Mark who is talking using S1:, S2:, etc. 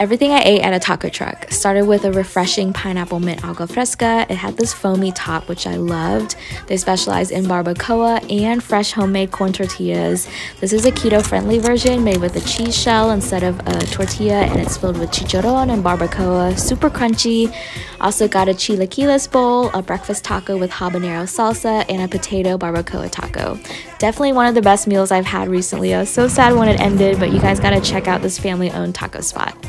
S1: Everything I ate at a taco truck started with a refreshing pineapple mint agua fresca. It had this foamy top, which I loved. They specialize in barbacoa and fresh homemade corn tortillas. This is a keto friendly version made with a cheese shell instead of a tortilla, and it's filled with chicharron and barbacoa. Super crunchy. Also got a chilaquiles bowl, a breakfast taco with habanero salsa, and a potato barbacoa taco. Definitely one of the best meals I've had recently. I was so sad when it ended, but you guys gotta check out this family owned taco spot.